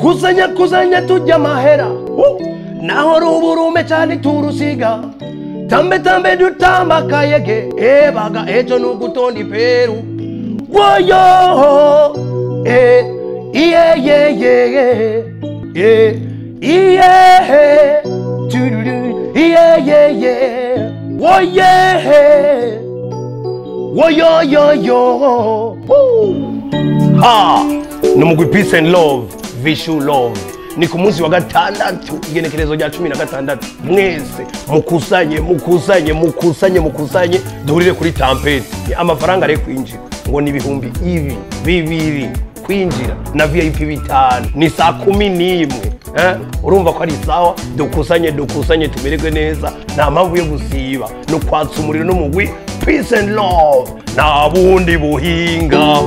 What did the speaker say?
kusanya kusanya tujya mahera. Naho ruburume cyane turusiga. Tambe tambe dutamba akayege ebaga ejo ni ugutonda iperu woyo! E iyeyeyeye e iyehe tururu iyeyeye woye woyo yo yo ha! Ni umugwi peace and love vishu love. Ni ku munsi wa gatandatu igenekerezo rya cumi na gatandatu. Mwese mukusanye mukusanye mukusanye mukusanye duhurire kuri tampeti amafaranga ari kwinjira. Ngo ni ibihumbi ibi bibiri kwinjira na vip bitanu. Ni saa kumi n'imwe? Urumva ko ari sawa dukusanye dukusanye tumererwe neza. Nta mpamvu yo gusiba. No kwatsa umuriro n'umugwi. Peace and love. Nta bundi buhinga.